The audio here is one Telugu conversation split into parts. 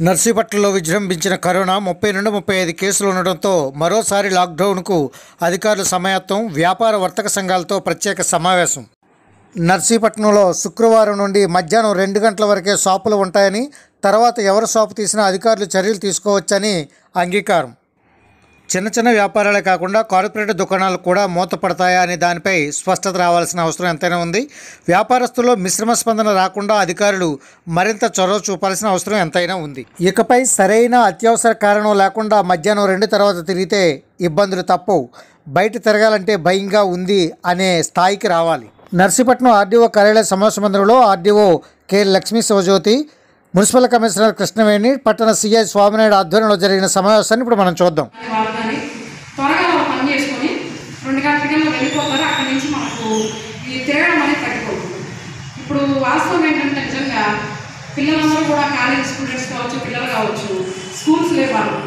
నర్సీపట్నంలో విజృంభించిన కరోనా ముప్పై నుండి ముప్పై ఐదు కేసులు ఉండడంతో మరోసారి లాక్డౌన్కు అధికారులు సమయత్వం వ్యాపార వర్తక సంఘాలతో ప్రత్యేక సమావేశం. నర్సీపట్నంలో శుక్రవారం నుండి మధ్యాహ్నం రెండు గంటల వరకే షాపులు ఉంటాయని తర్వాత ఎవరు షాపు తీసినా అధికారులు చర్యలు తీసుకోవచ్చని అంగీకారం. చిన్న చిన్న వ్యాపారాలే కాకుండా కార్పొరేట్ దుకాణాలు కూడా మూతపడతాయా అనే దానిపై స్పష్టత రావాల్సిన అవసరం ఎంతైనా ఉంది. వ్యాపారస్తుల్లో మిశ్రమ స్పందన రాకుండా అధికారులు మరింత చొరవ చూపాల్సిన అవసరం ఎంతైనా ఉంది. ఇకపై సరైన అత్యవసర కారణం లేకుండా మధ్యాహ్నం రెండు తర్వాత తిరిగితే ఇబ్బందులు తప్పవు. బయట తిరగాలంటే భయంగా ఉంది అనే స్థాయికి రావాలి. నర్సీపట్నం ఆర్డీఓ కార్యాలయ సమావేశ మందిరంలో RDO K Lakshmi Sivajyothi municipal commissioner Krishnaveni పట్టణ సిఐ స్వామినాయుడు ఆధ్వర్యంలో జరిగిన సమావేశాన్ని ఇప్పుడు మనం చూద్దాం వాళ్ళు కానీ త్వరగా వాళ్ళు పని చేసుకొని రెండు గంటలకల్లా వెళ్ళిపోతారు అక్కడి నుంచి మనకు ఈ తిరగడం అనేది తగ్గిపోతుంది ఇప్పుడు వాస్తవం ఏంటంటే నిజంగా పిల్లలందరూ కూడా కాలేజ్ స్టూడెంట్స్ కావచ్చు పిల్లలు కావచ్చు స్కూల్స్ లేవాళ్ళు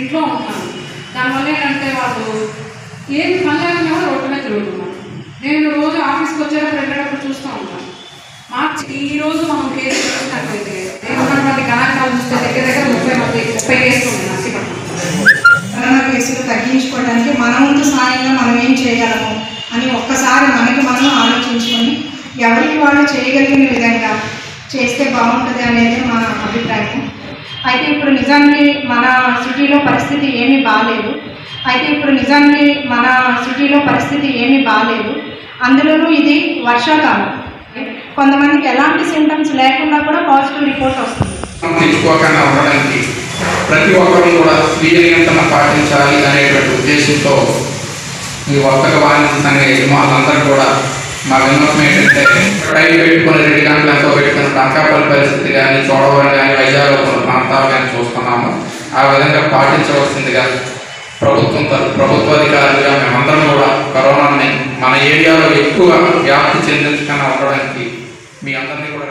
ఇంట్లో ఉంటున్నారు. దానివల్ల ఏంటంటే వాళ్ళు ఏం పని లేకుండా కూడా రోడ్డు మీద తిరుగుతున్నారు. నేను రోజు ఆఫీస్కి వచ్చేటప్పుడు వెళ్ళేటప్పుడు చూస్తూ ఉంటాను. మార్చి ఈ రోజు మనం కేసు చూసినట్లయితే ఉన్నటువంటి గణాంకాలు చూస్తే దగ్గర దగ్గర ముప్పై మంది ముప్పై కేసులు ఉన్నాయి నర్సీపట్నం కరోనా కేసులు తగ్గించుకోవడానికి మన వంతు స్థాయిలో మనం ఏం చేయగలము అని ఒక్క ఎవరికి వాళ్ళు చేయగలిగిన విధంగా చేస్తే బాగుంటుంది అనేది మా అభిప్రాయం. అయితే ఇప్పుడు నిజానికి మన సిటీలో పరిస్థితి ఏమీ బాగాలేదు అయితే ఇప్పుడు నిజానికి మన సిటీలో పరిస్థితి ఏమీ బాగాలేదు అందులోనూ ఇది వర్షాకాలం. కొంతమందికి ఎలాంటి సింటమ్స్ లేకుండా కూడా పాజిటివ్ రిపోర్ట్ వస్తుంది. తెచ్చుకోకుండా ఉండడానికి ప్రతి ఒక్కరూ కూడా స్వీయ నియంత్రణ పాటించాలి అనేటువంటి ఉద్దేశంతో ఈ వర్తక వాణిజ్య సంఘ యజమానులందరూ కూడా మా విన్నపం ఏంటంటే టైం పెట్టుకుని రెండు గంటలు పెట్టుకుని రంకాపల్లి పరిస్థితి కానీ చూడవని కానీ వైజాగ్లో కొన్ని ప్రాంతాలు కానీ చూస్తున్నాము. ఆ విధంగా పాటించవలసిందిగా ప్రభుత్వం ప్రభుత్వ అధికారులుగా మేమందరం కూడా కరోనాని మన ఏరియాలో ఎక్కువ వ్యాప్తి చెందించకుండా ఉండడానికి మీ అందరినీ కూడా